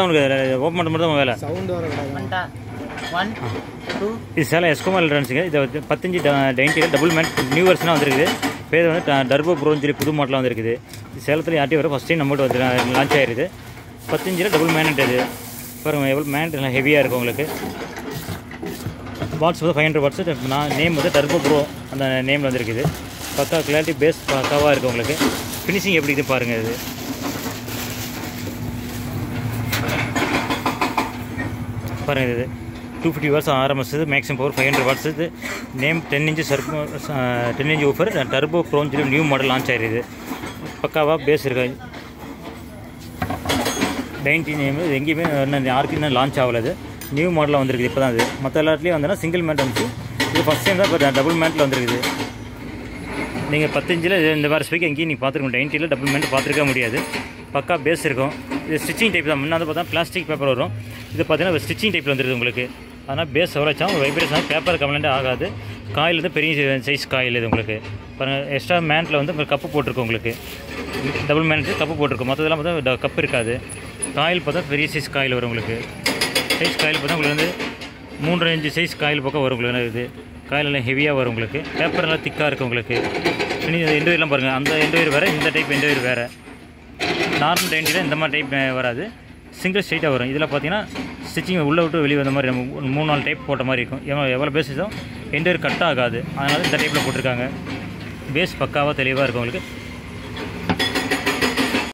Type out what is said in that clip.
உங்களுக்கு ஓப்பன் பண்ண மட்டும் தான் வேலை. இது சேலம் எஸ்கோமல் ரன்ஸுங்க இது பத்தஞ்சு டைன்ட்டியில் டபுள் மேட் நியூ வெர்ஷனாக வந்திருக்குது. பேர் வந்து ட- டர்போ ப்ரோன்னு சொல்லி புது மாடலாக வந்திருக்குது. இது சேலத்தில் யார்ட்டி வர ஃபஸ்ட் டைம் நம்மகிட்ட வந்து லான்ச் ஆயிருக்குது பத்தஞ்சில் டபுள் மேனட் இது பாருங்க எவ்வளோ மேனட் நல்லா ஹெவியாக இருக்கும் உங்களுக்கு. வாட்ஸ் வந்து ஃபைவ் ஹண்ட்ரட் வாட்ஸ் நான் நேம் வந்து டர்போ ப்ரோ அந்த நேமில் வந்திருக்குது. பக்கா கிளாரிட்டி பேஸ் பக்காவாக இருக்குது உங்களுக்கு. ஃபினிஷிங் எப்படி இது பாருங்கள் இது. பாருங்கள் இது. டூ ஃபிஃப்டி வாட்ஸ் ஆரம்பிச்சது. Maximum power five hundred watts இது. நேம் டென் இன்ச்சு சர்போ டென் இன்ச் ஊஃபர் டர்போ ப்ரோன்னு சொல்லி நியூ மாடல் லான்ச் ஆயிருது. பக்காவாக பேஸ் இருக்கு. நைன்டி நேம் இது எங்கேயுமே இன்னும் யாருக்கும் இன்னும் லான்ச் ஆகலை நியூ மாடலில் வந்திருக்குது இப்போ தான் இது. மற்ற எல்லாத்துலேயும் வந்தோன்னா சிங்கிள் மேட் வந்துச்சு. இது ஃபஸ்ட் டைம் தான் இப்போ டபுள் மேட்டில் வந்திருக்குது. நீங்கள் பத்தஞ்சில் இந்த மாதிரி ஸ்பீக் எங்கேயும் நீங்கள் பார்த்துருக்கோம் நைன்ட்டியில் டபுள் மேட் பார்த்துருக்க முடியாது. பக்கா பேஸ் இருக்கும். இது ஸ்டிச்சிங் டைப் தான். முன்னே வந்து பார்த்தா பிளாஸ்டிக் பேப்பர் வரும். இது பார்த்தீங்கன்னா ஸ்டிச்சிங் டைப்பில் வந்துருது உங்களுக்கு. ஆனால் பேஸ் எவ்வளோச்சாலும் வைப்ரேஷன் பேப்பர் கம்ப்ளைண்ட் ஆகாது. காயில் வந்து பெரிய சைஸ் காயில் இது உங்களுக்கு. பாருங்கள் எக்ஸ்ட்ரா மேனில் வந்து உங்களுக்கு கப்பு போட்டிருக்கு உங்களுக்கு. டபுள் மேண்ட்டு கப்பு போட்டிருக்கும். மற்றதெல்லாம் பார்த்தா கப்பு இருக்காது. காயில் பார்த்தா பெரிய சைஸ் காயில் வரும் உங்களுக்கு. சைஸ் காயில் பார்த்தா உங்களுக்கு வந்து மூன்றரை இன்ச்சு சைஸ் காயில் பக்கம் வரும் உங்களுக்கு. இது காயில் எல்லாம் ஹெவியாக வரும் உங்களுக்கு. பேப்பர் நல்லா திக்காக இருக்கும் உங்களுக்கு. இனி எண்டோயர்லாம் பாருங்கள் அந்த எண்டோயர் வேறு இந்த டைப் எண்டோயர் வேறு. நார்மல் டைண்டியில் இந்த மாதிரி டைப் வராது. சிங்கிள் ஸ்ட்ரைட்டாக வரும். இதில் பார்த்தீங்கன்னா ஸ்டிச்சிங் உள்ளே விட்டு வெளியே வந்த மாதிரி நம்ம மூணு நாலு டைப் போட்ட மாதிரி இருக்கும். எவ்வளோ எவ்வளோ பேஸ் எண்டோயர் கட் ஆகாது. அதனால் இந்த டைப்பில் போட்டிருக்காங்க. பேஸ் பக்காவாக தெளிவாக இருக்கும் உங்களுக்கு.